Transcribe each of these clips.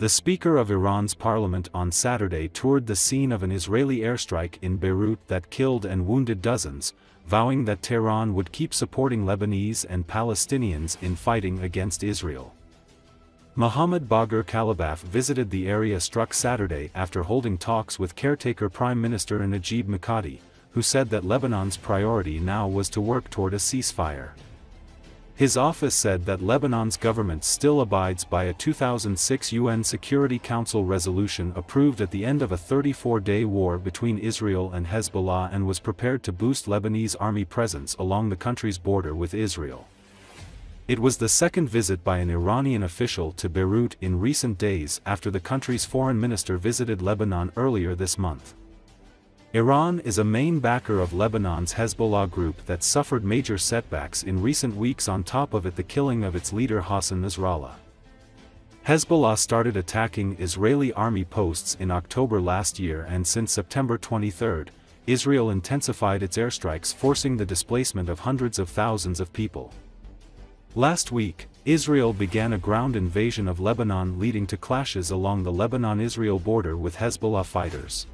The Speaker of Iran's parliament on Saturday toured the scene of an Israeli airstrike in Beirut that killed and wounded dozens, vowing that Tehran would keep supporting Lebanese and Palestinians in fighting against Israel. Mohammad Bagher Qalibaf visited the area struck Saturday after holding talks with caretaker Prime Minister Najib Mikati, who said that Lebanon's priority now was to work toward a ceasefire. His office said that Lebanon's government still abides by a 2006 UN Security Council resolution approved at the end of a 34-day war between Israel and Hezbollah and was prepared to boost Lebanese army presence along the country's border with Israel. It was the second visit by an Iranian official to Beirut in recent days after the country's foreign minister visited Lebanon earlier this month. Iran is a main backer of Lebanon's Hezbollah group that suffered major setbacks in recent weeks on top of it the killing of its leader Hassan Nasrallah. Hezbollah started attacking Israeli army posts in October last year and since September 23, Israel intensified its airstrikes forcing the displacement of hundreds of thousands of people. Last week, Israel began a ground invasion of Lebanon leading to clashes along the Lebanon-Israel border with Hezbollah fighters.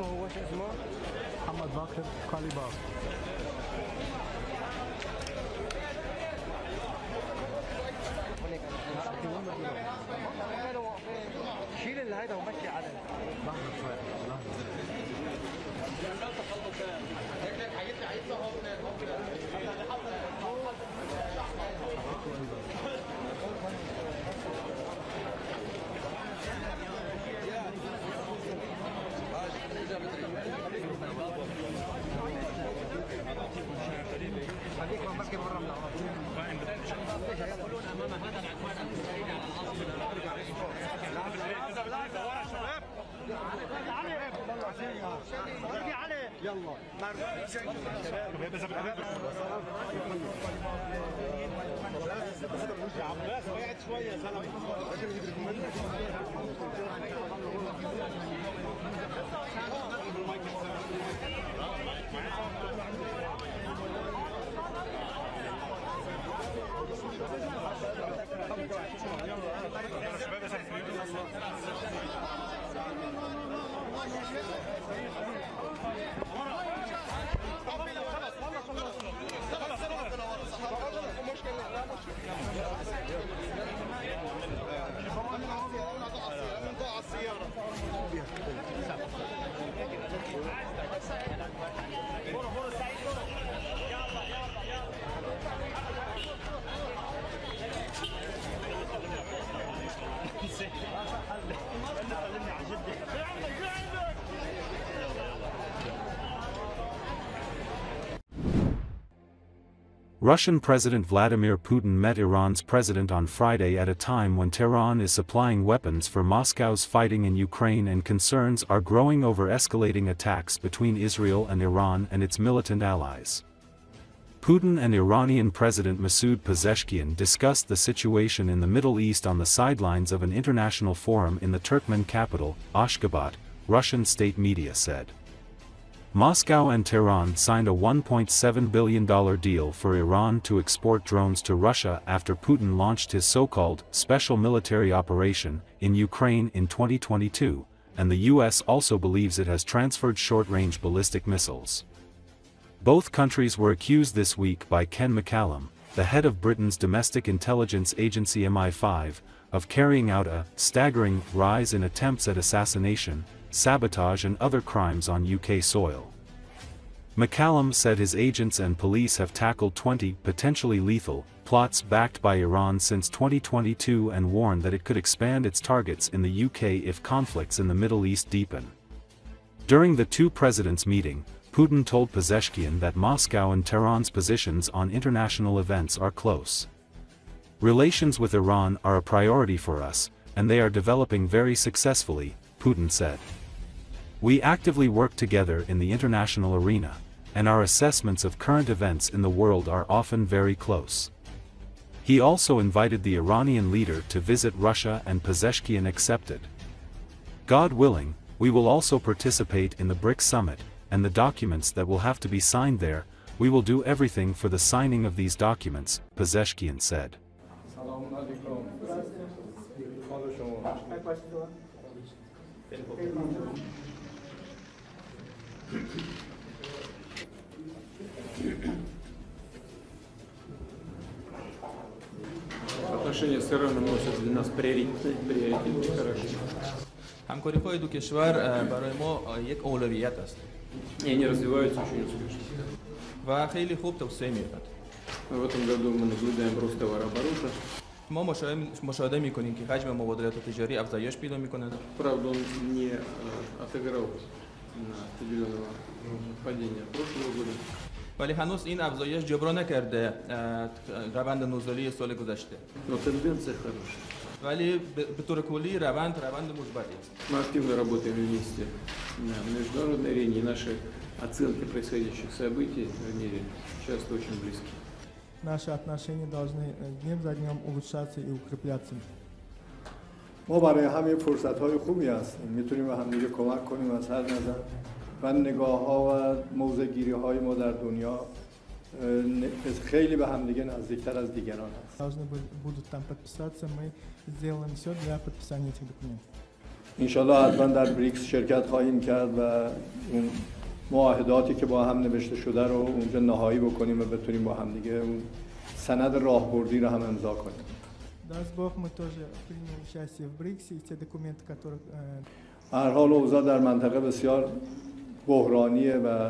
شنو هو شو اسمه؟ محمد باكر كاليبار شيل الهيدا ومشي على لحظة شوية لحظة. شكلك يقولون امام هذا العنوان البعيد على العاصمه علي علي يلا. يا عباس وقعت شوية يا زلمه معاك Tamam. Russian President Vladimir Putin met Iran's president on Friday at a time when Tehran is supplying weapons for Moscow's fighting in Ukraine and concerns are growing over escalating attacks between Israel and Iran and its militant allies. Putin and Iranian President Masoud Pezeshkian discussed the situation in the Middle East on the sidelines of an international forum in the Turkmen capital, Ashgabat, Russian state media said. Moscow and Tehran signed a $1.7 billion deal for Iran to export drones to Russia after Putin launched his so-called special military operation in Ukraine in 2022, and the US also believes it has transferred short-range ballistic missiles. Both countries were accused this week by Ken McCallum, the head of Britain's domestic intelligence agency MI5, of carrying out a staggering rise in attempts at assassination, sabotage and other crimes on UK soil. McCallum said his agents and police have tackled 20 potentially lethal plots backed by Iran since 2022 and warned that it could expand its targets in the UK if conflicts in the Middle East deepen. During the two presidents' meeting, Putin told Pezeshkian that Moscow and Tehran's positions on international events are close. Relations with Iran are a priority for us, and they are developing very successfully, Putin said. We actively work together in the international arena, and our assessments of current events in the world are often very close. He also invited the Iranian leader to visit Russia and Pezeshkian accepted. God willing, We will also participate in the BRICS summit, and the documents that will have to be signed there, we will do everything for the signing of these documents, Pezeshkian said. Отношения с Ираном носят для нас приоритет, приоритет хорошо. ҳамкориҳои ду кишвар э, барои мо як э, оулавият аст. И они развиваются очень успешно. Ва хеле хуб тавсеъ в этом году мы наблюдаем рост товарооборота. Мо мушоҳида мекунем ки ҳаҷми а тиҷорӣ афзаёш пидо мекунад правда он не э, отыграл. падения прошлого года. ولی هنوز این افزایش جبران نکرده اه، روند نزولی سال گذشته Но тенденция хорошая. ولی به به طور کلی روند روند مثبتی است Мы активно работаем вместе на международной арене, и наши оценки происходящих событий в мире часто очень близки. Наши отношения должны э, днем за днем улучшаться и укрепляться. ما برای همین فرصت های خوبی هستیم میتونیم به همدیگه کمک کنیم از هر نظر و نگاه ها و موضع گیری های ما در دنیا اه، ن- خیلی به همدیگه نزدیکتر از دیگران هست Должны бу- будут там подписаться. Мы сделаем все для подписания этих документов. انشالله حتما در بریکس شرکت خواهیم کرد و اون معاهداتی که با هم نوشته شده رو اونجا نهایی بکنیم و بتونیم با همدیگه اون سند راهبردی رو هم امضا کنیم Даст Бог, мы тоже примем участие в БРИКСе, и те документы, которые э, هر حال اوضاع در منطقه بسیار بحرانیه و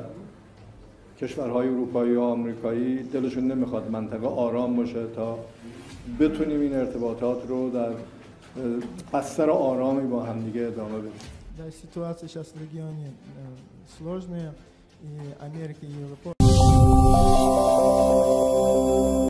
کشورهای اروپایی و آمریکایی دلشون نمیخواد منطقه آرام باشه تا بتونیم این ارتباطات رو در اه، بستر آرامی با همدیگه ادامه بدیم да, ситуация сейчас в регионе э, сложная, и Америка и Европа